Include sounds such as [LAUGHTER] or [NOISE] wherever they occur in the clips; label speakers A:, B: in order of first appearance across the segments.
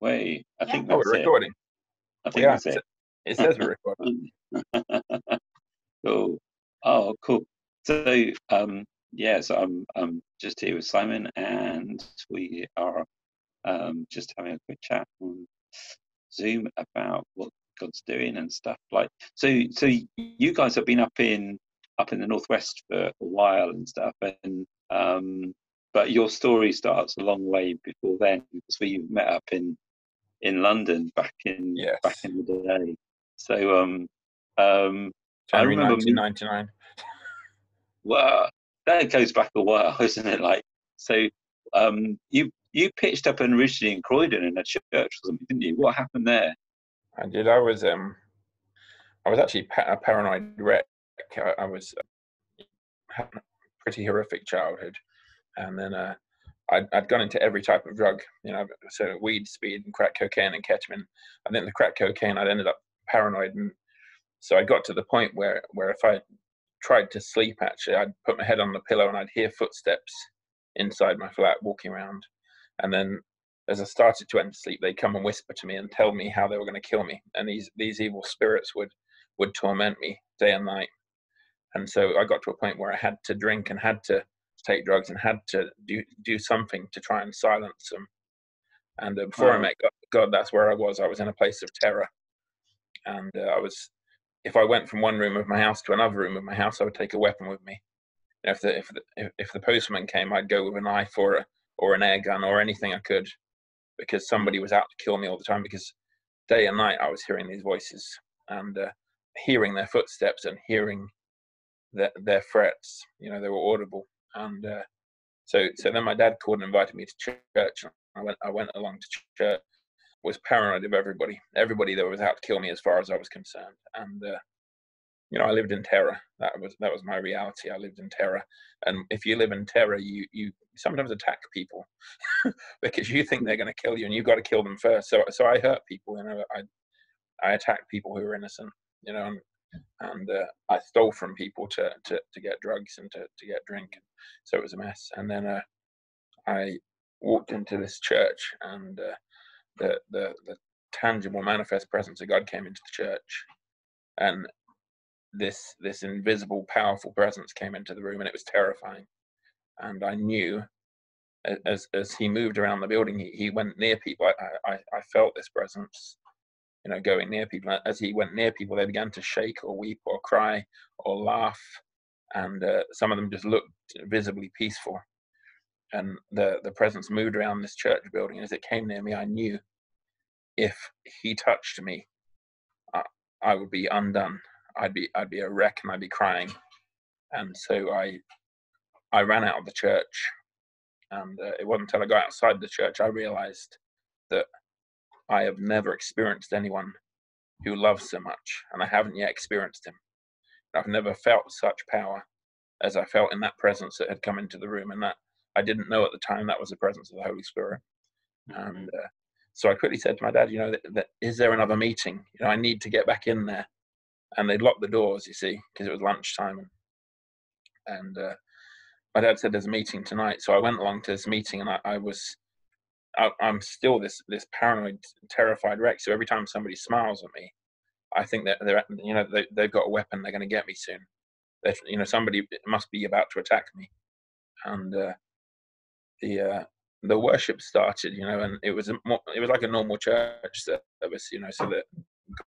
A: Wait, I
B: Yeah.
A: think
C: Oh, we're
A: it.
C: recording.
A: I think
C: Yeah,
A: that's it.
C: It says we're recording. [LAUGHS]
A: cool. Oh, cool. So, um, yeah, so I'm I'm just here with Simon, and we are um, just having a quick chat on Zoom about what God's doing and stuff. Like, so, so you guys have been up in up in the northwest for a while and stuff, and um, but your story starts a long way before then because we met up in in London back in
C: Yes.
A: back in the day. So, um, um, I remember me-
C: 1999. [LAUGHS]
A: well, that goes back a while, [LAUGHS] isn't it? Like, so um, you you pitched up originally in Croydon in a church or something, didn't you? What happened there?
C: I did. I was um, I was actually a paranoid wreck. I, I was uh, had a pretty horrific childhood, and then uh, I'd, I'd gone into every type of drug. You know, so weed, speed, and crack cocaine and ketamine. And then the crack cocaine, I'd ended up paranoid, and so I got to the point where where if I tried to sleep, actually, I'd put my head on the pillow and I'd hear footsteps inside my flat walking around, and then as I started to enter sleep, they'd come and whisper to me and tell me how they were going to kill me, and these these evil spirits would would torment me day and night. And so I got to a point where I had to drink and had to take drugs and had to do do something to try and silence them. And uh, before I met God, God, that's where I was. I was in a place of terror, and uh, I was. If I went from one room of my house to another room of my house, I would take a weapon with me. You know, if the if the if, if the postman came, I'd go with a knife or a or an air gun or anything I could because somebody was out to kill me all the time because day and night I was hearing these voices and uh, hearing their footsteps and hearing their, their threats. You know, they were audible. And uh, so, so then my dad called and invited me to church. I went, I went along to church. Was paranoid of everybody, everybody that was out to kill me, as far as I was concerned. And uh, you know, I lived in terror. That was that was my reality. I lived in terror. And if you live in terror, you you sometimes attack people [LAUGHS] because you think they're going to kill you, and you've got to kill them first. So so I hurt people. You know, I I attacked people who were innocent. You know, and, and uh, I stole from people to, to to get drugs and to to get drink. So it was a mess. And then uh, I walked into this church, and uh, the the the tangible, manifest presence of God came into the church, and this this invisible, powerful presence came into the room, and it was terrifying. And I knew as as he moved around the building, he, he went near people. I, I I felt this presence, you know, going near people. As he went near people, they began to shake or weep or cry or laugh, and uh, some of them just looked visibly peaceful. And the the presence moved around this church building. As it came near me, I knew if he touched me, I, I would be undone. I'd be I'd be a wreck and I'd be crying. And so I I ran out of the church and uh, it wasn't until I got outside the church I realized that I have never experienced anyone who loves so much, and I haven't yet experienced him. I've never felt such power as I felt in that presence that had come into the room, and that I didn't know at the time that was the presence of the Holy Spirit. And uh, so I quickly said to my dad, you know, that, that, is there another meeting? You know, I need to get back in there. And they'd locked the doors, you see, because it was lunchtime, and, and uh, my dad said there's a meeting tonight, so I went along to this meeting, and I, I was, I, I'm still this this paranoid, terrified wreck. So every time somebody smiles at me, I think that they're, you know, they, they've got a weapon. They're going to get me soon. They, you know, somebody must be about to attack me, and uh, the uh, the worship started. You know, and it was a, mo- it was like a normal church service. You know, so that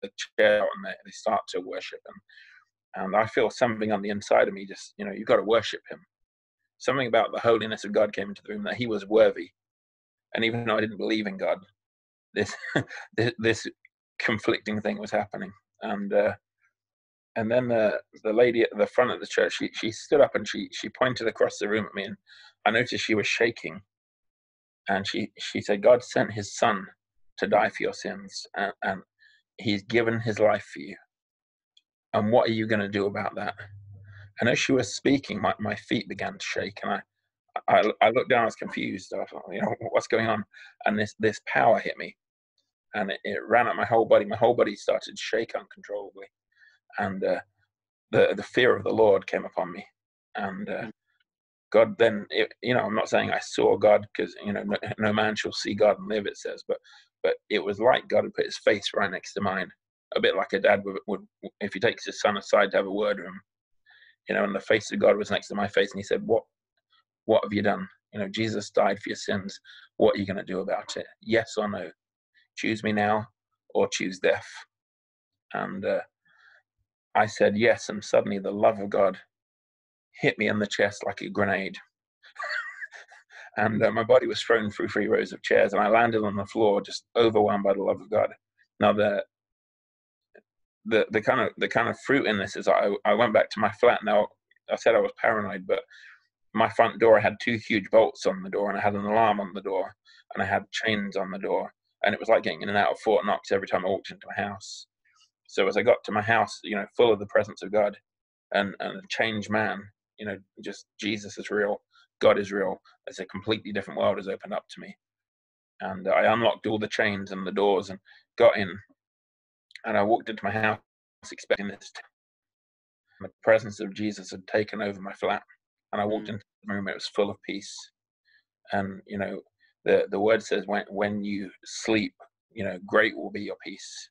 C: the chair out and they, they start to worship, and and I feel something on the inside of me. Just you know, you've got to worship Him something about the holiness of God came into the room that he was worthy. And even though I didn't believe in God, [LAUGHS] this this, conflicting thing was happening. And uh, and then the the lady at the front of the church, she she stood up and she she pointed across the room at me, and I noticed she was shaking. And she she said, "God sent His Son to die for your sins, and, and He's given His life for you. And what are you going to do about that?" And as she was speaking, my, my feet began to shake, and I, I, I looked down. I was confused. I thought, you know, what's going on? And this this power hit me, and it, it ran up my whole body. My whole body started to shake uncontrollably, and uh, the the fear of the Lord came upon me. And uh, God then, it, you know, I'm not saying I saw God because you know no, no man shall see God and live. It says, but but it was like God had put his face right next to mine, a bit like a dad would, would if he takes his son aside to have a word with him, you know, and the face of God was next to my face, and he said, "What, what have you done? You know, Jesus died for your sins. What are you going to do about it? Yes or no? Choose me now, or choose death." And uh, I said yes, and suddenly the love of God hit me in the chest like a grenade. [LAUGHS] and uh, my body was thrown through three rows of chairs, and I landed on the floor, just overwhelmed by the love of God. Now the the the kind of the kind of fruit in this is I I went back to my flat. Now I said I was paranoid, but my front door had two huge bolts on the door, and I had an alarm on the door, and I had chains on the door, and it was like getting in and out of Fort Knox every time I walked into my house. So as I got to my house, you know, full of the presence of God and, and a changed man, you know, just Jesus is real, God is real. It's a completely different world has opened up to me. And I unlocked all the chains and the doors and got in. And I walked into my house expecting this. The presence of Jesus had taken over my flat. And I walked mm. into the room, it was full of peace. And, you know, the, the word says when, when you sleep, you know, great will be your peace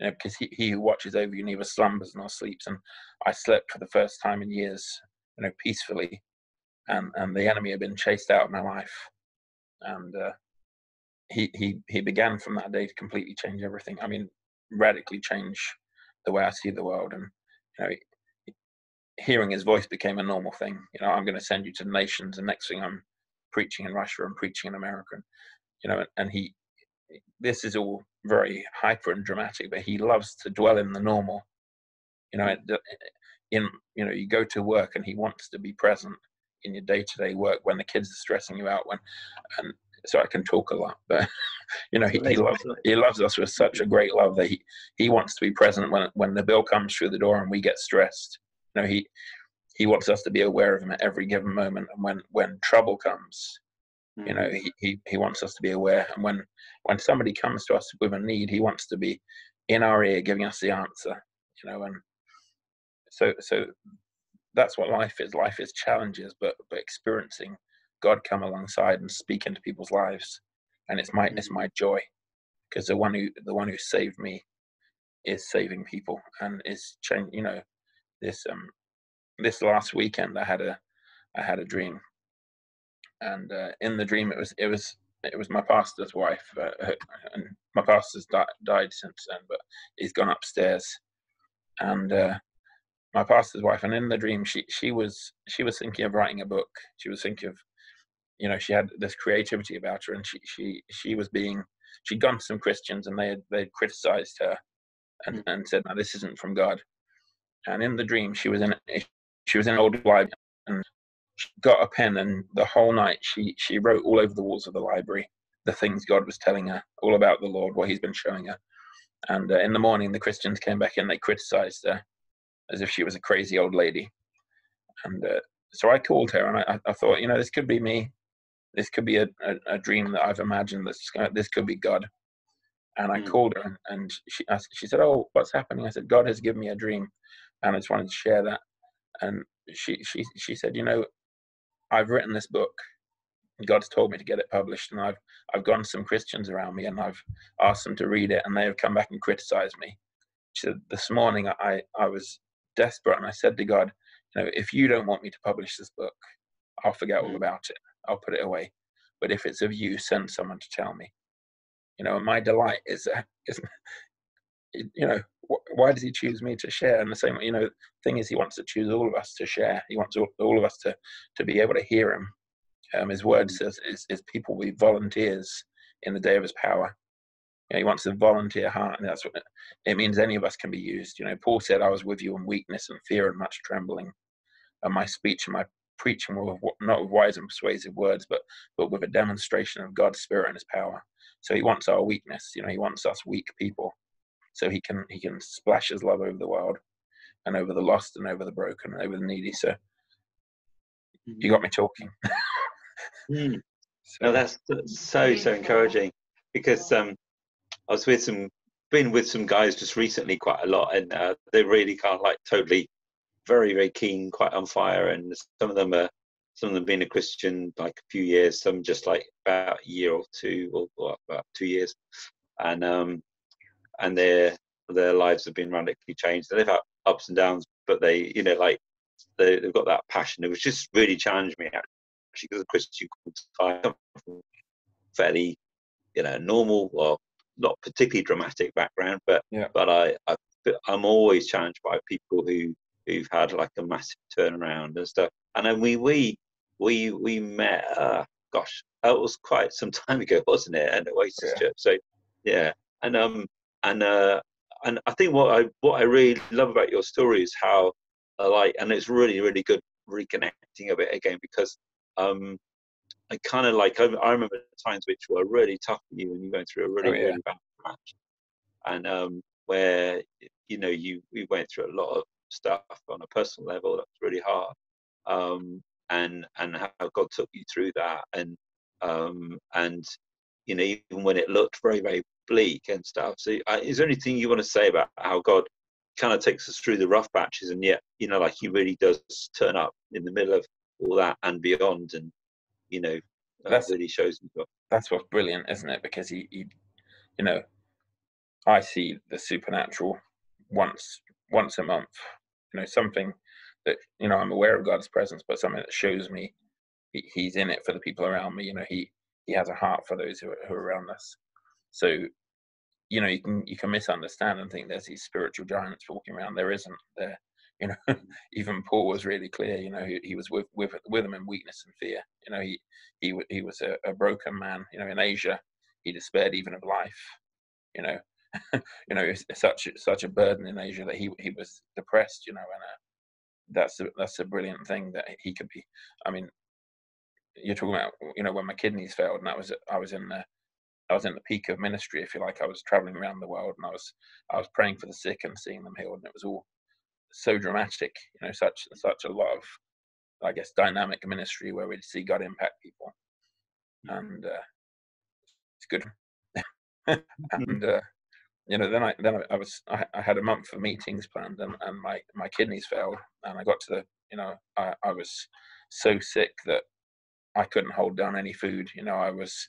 C: you know, because he, he who watches over you neither slumbers nor sleeps. And I slept for the first time in years, you know, peacefully, and and the enemy had been chased out of my life, and uh, he he he began from that day to completely change everything. I mean, radically change the way I see the world, and you know. Hearing his voice became a normal thing. You know, I'm going to send you to the nations, and next thing I'm preaching in Russia, I'm preaching in America, you know, and he this is all very hyper and dramatic, but he loves to dwell in the normal. You know, in you know, you go to work and he wants to be present in your day-to-day work when the kids are stressing you out. When and so I can talk a lot, but [LAUGHS] you know, he, he loves he loves us with such a great love that he he wants to be present when when the bill comes through the door and we get stressed. You know, he he wants us to be aware of him at every given moment, and when when trouble comes, you know, mm. he, he, he wants us to be aware. And when, when somebody comes to us with a need, he wants to be in our ear giving us the answer, you know, and so, so that's what life is. Life is challenges, but, but experiencing God come alongside and speak into people's lives. And it's my, it's mm. my joy because the one who, the one who saved me is saving people and is change, you know, this, um, this last weekend I had a, I had a dream. And uh, in the dream it was it was it was my pastor's wife uh, and my pastor's di- died since then but he's gone upstairs. And uh, my pastor's wife and in the dream she she was she was thinking of writing a book. She was thinking of you know she had this creativity about her and she she she was being she'd gone to some christians and they had they criticized her and, and said no this isn't from god and in the dream she was in she was in an old library and she got a pen and the whole night she she wrote all over the walls of the library the things God was telling her, all about the Lord, what He's been showing her. And uh, in the morning, the Christians came back in. They criticized her as if she was a crazy old lady. And uh, so I called her, and I, I, thought, you know, this could be me. This could be a, a, a dream that I've imagined. This this could be God. And I mm. called her, and she asked, she said, "Oh, what's happening?" I said, "God has given me a dream, and I just wanted to share that." And she she she said, "You know, I've written this book. God's told me to get it published, and I've I've gone to some Christians around me, and I've asked them to read it, and they have come back and criticized me. She said this morning I I was desperate, and I said to God, you know, if you don't want me to publish this book, I'll forget all mm. about it. I'll put it away. But if it's of you, send someone to tell me. You know, my delight is is [LAUGHS] you know why does he choose me to share? And the same you know thing is he wants to choose all of us to share. He wants all, all of us to to be able to hear him. Um, his word mm. says is, is people be volunteers in the day of his power. You know, he wants a volunteer heart and that's what it, it means any of us can be used. You know paul said i was with you in weakness and fear and much trembling and my speech and my preaching were not with wise and persuasive words but but with a demonstration of god's spirit and his power. So he wants our weakness. You know he wants us weak people so he can he can splash his love over the world and over the lost and over the broken and over the needy so you mm-hmm. got me talking [LAUGHS]
A: mm. so. no that's so so encouraging because um i was with some been with some guys just recently quite a lot and uh, they're really kind of like totally very very keen quite on fire and some of them are some of them being a christian like a few years some just like about a year or two or, or about two years and um, and their their lives have been radically changed. They've had ups and downs, but they, you know, like they, have got that passion. It was just really challenged me actually because of Christian I come from fairly, you know, normal or not particularly dramatic background, but
C: yeah.
A: but I, I I'm always challenged by people who who've had like a massive turnaround and stuff. And then we we we we met. Uh, gosh, that was quite some [LAUGHS] time ago, wasn't it? And Oasis yeah. Church. So yeah, and um and uh and I think what I what I really love about your story is how uh, like and it's really really good reconnecting of it again because um I kind of like I, I, remember times which were really tough for you when you going through a really oh, yeah. really bad match and um where you know you we went through a lot of stuff on a personal level that was really hard um and and how God took you through that and um and you know even when it looked very very bleak and stuff. So uh, is there anything you want to say about how God kind of takes us through the rough patches and yet you know like he really does turn up in the middle of all that and beyond and you know
C: that
A: really shows
C: that's what's brilliant isn't it? Because he, he you know i see the supernatural once once a month. You know something that you know i'm aware of god's presence but something that shows me he, he's in it for the people around me. You know he he has a heart for those who are, who are around us so you know you can you can misunderstand and think there's these spiritual giants walking around. There isn't there you know [LAUGHS] even paul was really clear you know he, he was with with with them in weakness and fear. You know he he he was a, a broken man. You know in asia he despaired even of life. You know [LAUGHS] you know such such a burden in asia that he he was depressed you know and uh, that's a, that's a brilliant thing that he could be. I mean you're talking about you know when my kidneys failed and i was i was in the I was in the peak of ministry, if you like. I was traveling around the world and I was I was praying for the sick and seeing them healed, and it was all so dramatic. You know, such such a lot of I guess dynamic ministry where we see God impact people, and uh, it's good. [LAUGHS] and uh, you know, then I then I, was I, I, had a month of meetings planned, and, and my my kidneys failed, and I got to the you know I, I was so sick that I couldn't hold down any food. You know, I was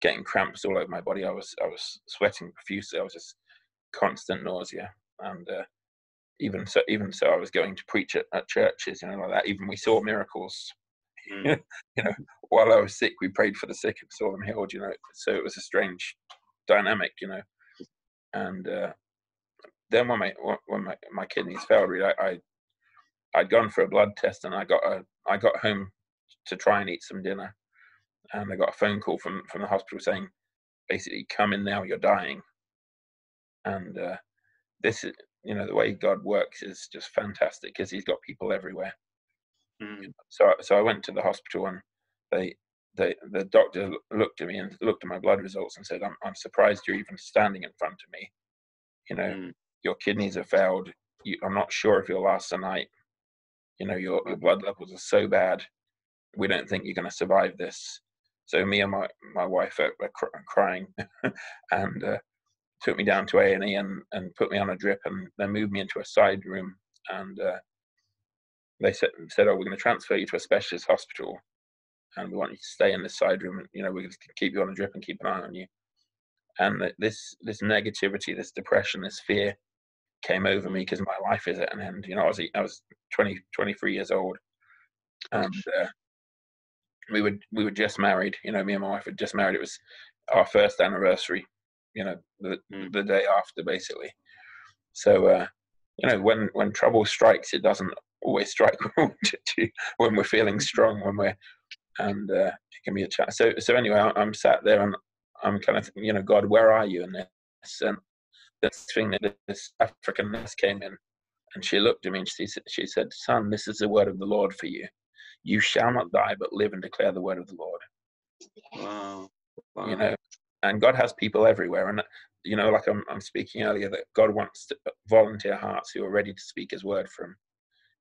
C: getting cramps all over my body. I was I was sweating profusely. I was just constant nausea, and uh, even so, even so, I was going to preach at, at churches, you know, like that. Even we saw miracles. [LAUGHS] Mm. you know, while I was sick, we prayed for the sick and saw them healed. You know, so it was a strange dynamic, you know. And uh, then when my when my, my kidneys failed, really, I, I I'd gone for a blood test and I got a I got home to try and eat some dinner and I got a phone call from from the hospital saying, basically, come in now, you're dying. And uh, this is, you know, the way God works is just fantastic because He's got people everywhere. Mm. So, so I went to the hospital and they, they, the doctor looked at me and looked at my blood results and said, "I'm, I'm surprised you're even standing in front of me. You know, mm. your kidneys have failed. You, I'm not sure if you'll last the night. You know, your your blood levels are so bad. We don't think you're going to survive this." So me and my, my wife were crying [LAUGHS] and uh, took me down to A and E and and put me on a drip and then moved me into a side room and uh, they said said oh we're going to transfer you to a specialist hospital and we want you to stay in this side room and you know we're going to keep you on a drip and keep an eye on you. And this this negativity this depression this fear came over me because my life is at an end. You know I was I was 20 23 years old and uh, we were we were just married. You know, me and my wife had just married. It was our first anniversary. You know, the mm. the day after, basically. So, uh, you know, when when trouble strikes, it doesn't always strike [LAUGHS] when we're feeling strong. When we're and uh, it can be a chat. So so anyway, I'm sat there and I'm kind of you know, God, where are you in this? And this thing that this African nurse came in, and she looked at me and she said, she said, "Son, this is the word of the Lord for you." You shall not die but live and declare the word of the lord
A: wow, wow.
C: you know and god has people everywhere and you know like I'm, I'm speaking earlier that god wants to volunteer hearts who are ready to speak his word for him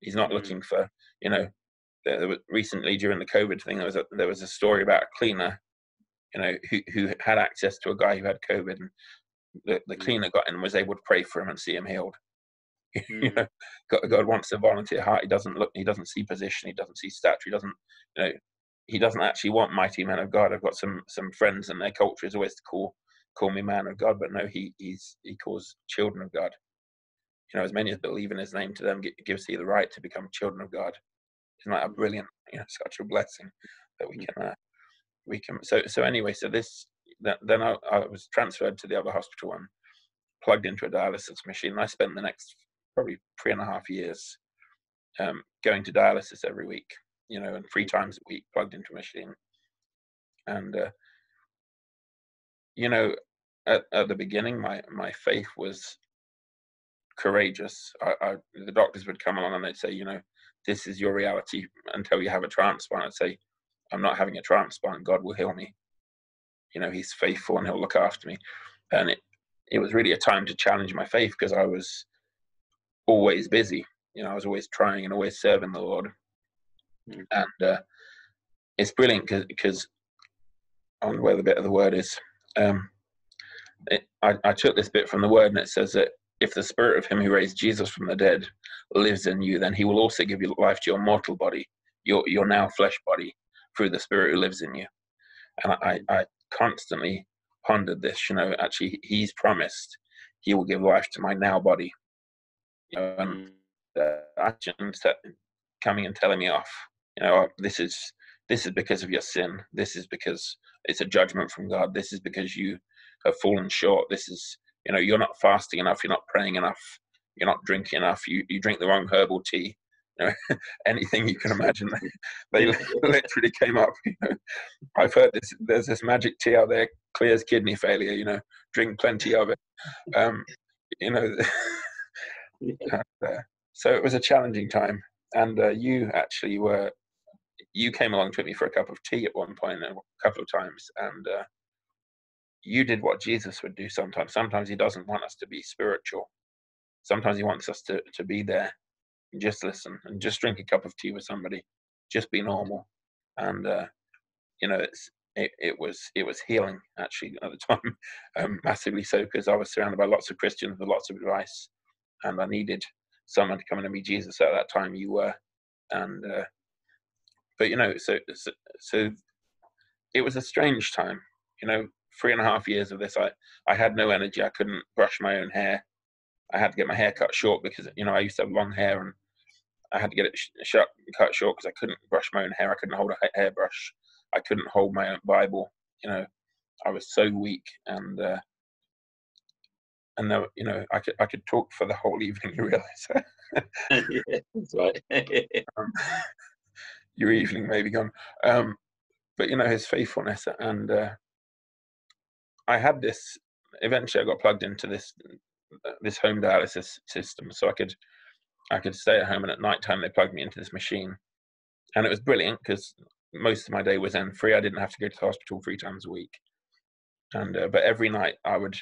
C: he's not mm. looking for you know there, there was recently during the covid thing there was a there was a story about a cleaner you know who who had access to a guy who had covid and the, the mm. cleaner got in and was able to pray for him and see him healed [LAUGHS] Mm. you know, God, God wants a volunteer heart. He doesn't look. He doesn't see position. He doesn't see stature. He doesn't. You know, he doesn't actually want mighty men of God. I've got some some friends, and their culture is always to call call me man of God, but no, he he's he calls children of God. You know, as many as believe in His name, to them gives He the right to become children of God. Isn't that a brilliant, you know, [LAUGHS] such a blessing that we mm. can uh, we can. So so anyway, so this then I, I was transferred to the other hospital and plugged into a dialysis machine. And I spent the next probably three and a half years um, going to dialysis every week, you know, and three times a week plugged into a machine. And uh, you know, at, at the beginning, my my faith was courageous. I, I, the doctors would come along and they'd say, you know, this is your reality until you have a transplant. I'd say, I'm not having a transplant. God will heal me. You know, He's faithful and He'll look after me. And it it was really a time to challenge my faith because I was always busy. You know, I was always trying and always serving the Lord. Mm. And uh, it's brilliant because I wonder where the bit of the word is. Um, it, I, I took this bit from the word and it says that if the spirit of him who raised Jesus from the dead lives in you, then he will also give you life to your mortal body, your your now flesh body, through the spirit who lives in you. And I, I constantly pondered this, you know, actually he's promised he will give life to my now body. You know, and the actions that coming and telling me off, you know, this is this is because of your sin. This is because it's a judgment from God. This is because you have fallen short. This is you know you're not fasting enough. You're not praying enough. You're not drinking enough. You you drink the wrong herbal tea. You know, [LAUGHS] anything you can imagine. [LAUGHS] They, they [LAUGHS] literally came up. You know, I've heard this. There's this magic tea out there clears kidney failure. You know, drink plenty of it. Um, you know, and, uh, so it was a challenging time. And uh, you actually were you came along to me for a cup of tea at one point a couple of times, and uh, you did what Jesus would do sometimes. Sometimes he doesn't want us to be spiritual. Sometimes he wants us to, to be there and just listen and just drink a cup of tea with somebody, just be normal. And uh, you know, it's it, it was it was healing actually at the [LAUGHS] time, um, massively so because I was surrounded by lots of Christians with lots of advice, and I needed someone to come in and be Jesus at that time. You were, and uh, but you know, so, so so it was a strange time. You know, three and a half years of this, I, I had no energy. I couldn't brush my own hair. I had to get my hair cut short because, you know, I used to have long hair and I had to get it sh- cut short because I couldn't brush my own hair. I couldn't hold a hairbrush. I couldn't hold my own Bible. You know, I was so weak and, uh, and you know, I could I could talk for the whole [LAUGHS] evening. You realize? [LAUGHS]
A: yeah, that's right. [LAUGHS] um,
C: your evening may be gone, um, but you know his faithfulness and uh, I had this. Eventually, I got plugged into this this home dialysis system, so I could I could stay at home, and at night time they plugged me into this machine, and it was brilliant because most of my day was then free. I didn't have to go to the hospital three times a week, and uh, but every night I would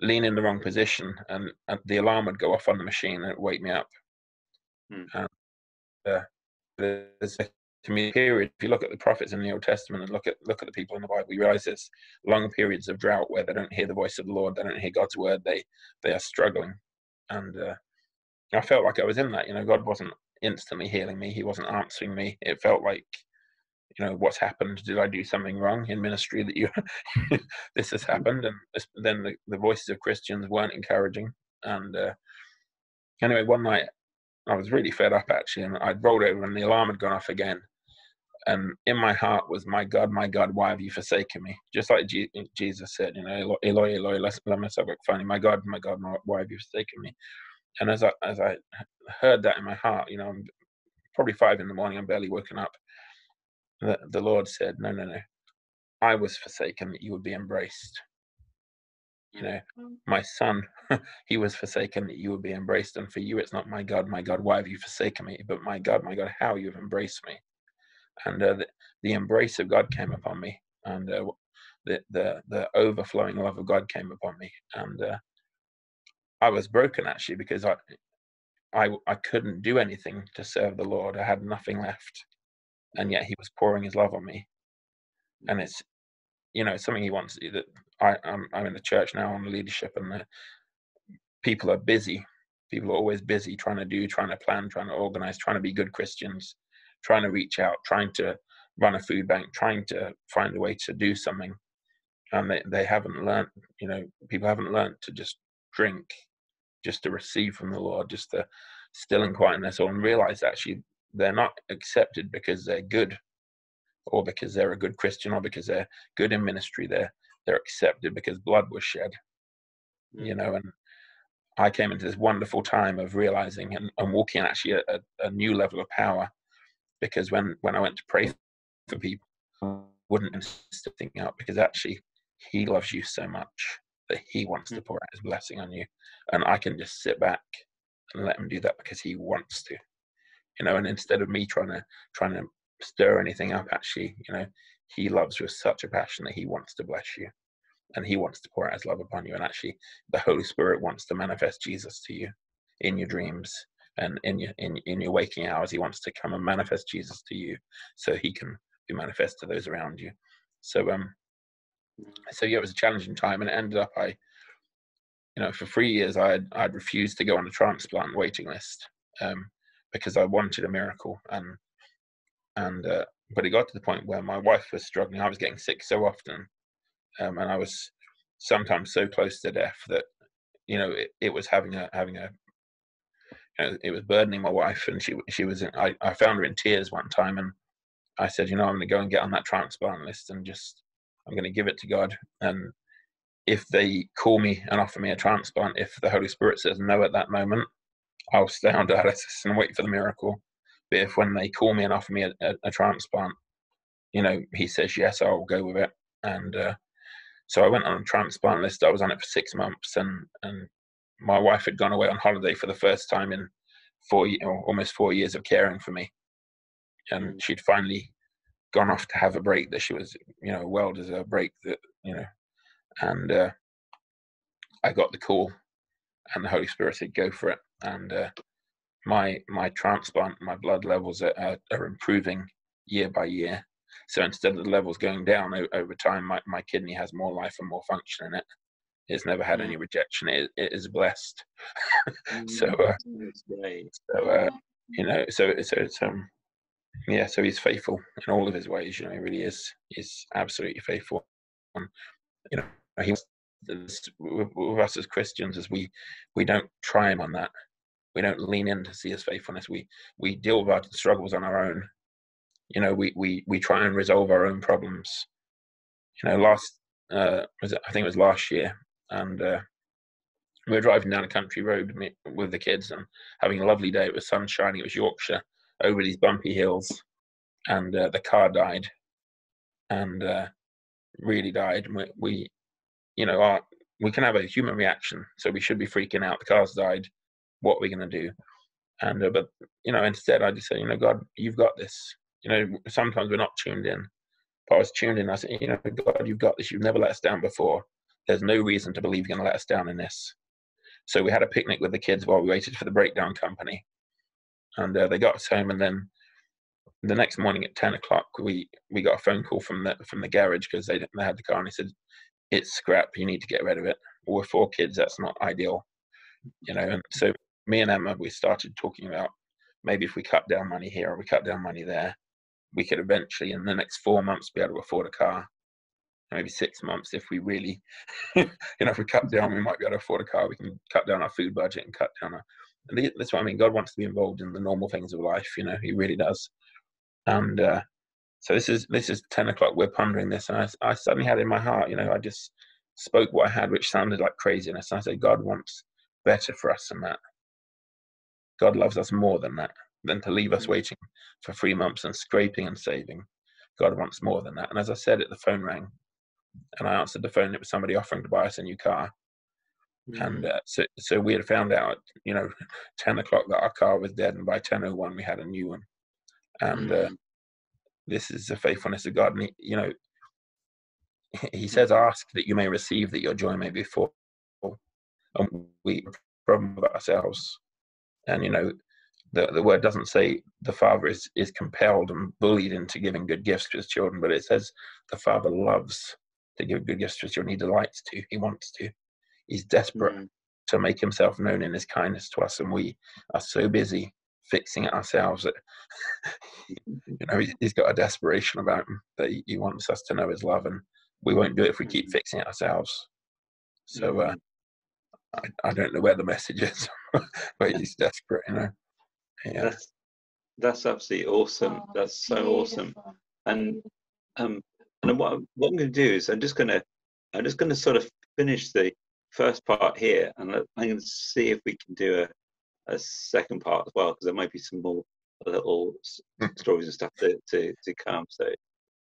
C: lean in the wrong position, and, and the alarm would go off on the machine and wake me up. Hmm. And, uh, there's a period. If you look at the prophets in the Old Testament and look at look at the people in the Bible, you realize there's long periods of drought where they don't hear the voice of the Lord, they don't hear God's word, they they are struggling. And uh, I felt like I was in that. You know, God wasn't instantly healing me; He wasn't answering me. It felt like, you know, what's happened? Did I do something wrong in ministry that you this has happened? And then the, the voices of Christians weren't encouraging. And uh, anyway, one night I was really fed up actually, and I'd rolled over and the alarm had gone off again and in my heart was, "My God, my God, why have you forsaken me?" Just like G- Jesus said, you know, Eloi, Eloi, lama sabachthani. My God, my God, why have you forsaken me? And as I as I heard that in my heart, you know, I'm probably five in the morning, I'm barely woken up. The, the Lord said, "No, no, no, I was forsaken that you would be embraced." You know, mm. my son, [LAUGHS] he was forsaken that you would be embraced, and for you, it's not my God, my God, why have you forsaken me? But my God, my God, how you've embraced me and uh, the, the, embrace of God came upon me, and uh, the, the the overflowing love of God came upon me, and uh, I was broken actually because I, I I couldn't do anything to serve the Lord. I had nothing left, and yet He was pouring His love on me, and it's you know something He wants eh, that I I'm, I'm in the church now on leadership, and the people are busy. People are always busy trying to do, trying to plan, trying to organize, trying to be good Christians trying to reach out, trying to run a food bank, trying to find a way to do something. and they, they haven't learned you know people haven't learned to just drink just to receive from the lord just to still in quietness or and realize actually they're not accepted because they're good or because they're a good christian or because they're good in ministry they're they're accepted because blood was shed mm. you know and i came into this wonderful time of realizing and, and walking actually a, a, new level of power because when when i went to pray for people I wouldn't insist thing out because actually he loves you so much that he wants to mm. pour out his blessing on you. And I can just sit back and let him do that because he wants to. You know, and instead of me trying to trying to stir anything up, actually, you know, he loves you with such a passion that he wants to bless you. And he wants to pour out his love upon you. And actually the Holy Spirit wants to manifest Jesus to you in your dreams and in your in, in your waking hours. He wants to come and manifest Jesus to you so he can be manifest to those around you. So um so yeah, it was a challenging time, and it ended up I, you know, for three years I had I'd refused to go on a transplant waiting list um, because I wanted a miracle, and and uh, but it got to the point where my wife was struggling. I was getting sick so often, um, and I was sometimes so close to death that you know it, it was having a having a you know, it was burdening my wife, and she she was in, I I found her in tears one time, and I said, you know, I'm going to go and get on that transplant list and just I'm going to give it to God. And if they call me and offer me a transplant, if the Holy Spirit says no at that moment, I'll stay on dialysis and wait for the miracle. But if when they call me and offer me a, a, a transplant, you know, he says yes, I'll go with it. And uh, so I went on a transplant list. I was on it for six months, and and my wife had gone away on holiday for the first time in four, almost four years of caring for me, and mm. she'd finally gone off to have a break that she was, you know, well deserved break that, you know, and uh, I got the call and the Holy Spirit said, go for it. And uh, my, my transplant, my blood levels are, are, are, improving year by year. So instead of the levels going down over time, my, my kidney has more life and more function in it. It's never had any mm. rejection. It, it is blessed. [LAUGHS] so, uh, so uh, you know, so so it's um, yeah, so he's faithful in all of his ways. You know, he really is. He's absolutely faithful. Um, you know, he with us as Christians, as we we don't try him on that. We don't lean in to see his faithfulness. We we deal with our struggles on our own. You know, we we we try and resolve our own problems. You know, last uh, was it, I think it was last year, and uh, we were driving down a country road with the kids and having a lovely day. It was sun shining. It was Yorkshire, over these bumpy hills, and uh, the car died, and uh, really died. We, we, you know, our, we can have a human reaction, so we should be freaking out. The car's died. What we're going to do? And uh, but you know, instead, I just say, you know, God, you've got this. You know, sometimes we're not tuned in. But I was tuned in. I said, you know, God, you've got this. You've never let us down before. There's no reason to believe you're going to let us down in this. So we had a picnic with the kids while we waited for the breakdown company and uh, they got us home. And then the next morning at ten o'clock, we we got a phone call from the from the garage because they they had the car, and he said it's scrap. You need to get rid of it. Well, with four kids, that's not ideal, you know. And so me and Emma, we started talking about maybe if we cut down money here or we cut down money there, we could eventually in the next four months be able to afford a car. Maybe six months if we really, [LAUGHS] you know, if we cut down, we might be able to afford a car. We can cut down our food budget and cut down our and that's what I mean. God wants to be involved in the normal things of life. You know, He really does. And uh, so this is this is ten o'clock. We're pondering this, and I, I suddenly had in my heart, you know, I just spoke what I had, which sounded like craziness. And I said, God wants better for us than that. God loves us more than that, than to leave us mm. waiting for three months and scraping and saving. God wants more than that. And as I said it, the phone rang, and I answered the phone. It was somebody offering to buy us a new car. Mm-hmm. And uh, so, so we had found out, you know, [LAUGHS] 10 o'clock that our car was dead, and by 10.01 we had a new one. And uh, mm-hmm. uh, this is the faithfulness of God. And, he, you know, [LAUGHS] he says, ask that you may receive, that your joy may be full. And we problem with ourselves. And, you know, the, the word doesn't say the father is, is compelled and bullied into giving good gifts to his children, but it says the father loves to give good gifts to his children. He delights to, he wants to. He's desperate mm. to make himself known in his kindness to us, and we are so busy fixing it ourselves that [LAUGHS] you know he's got a desperation about him that he wants us to know his love and we won't do it if we keep fixing it ourselves. So uh, I, I don't know where the message is, [LAUGHS] but he's desperate, you know. Yeah.
A: That's that's absolutely awesome.
B: Oh,
A: That's so awesome. And um, and what I'm- what I'm going to do is I'm just going to I'm just going to sort of finish the first part here, and let- I'm going to see if we can do a a second part as well, because there might be some more little
C: Mm.
A: stories and stuff to to, to come. So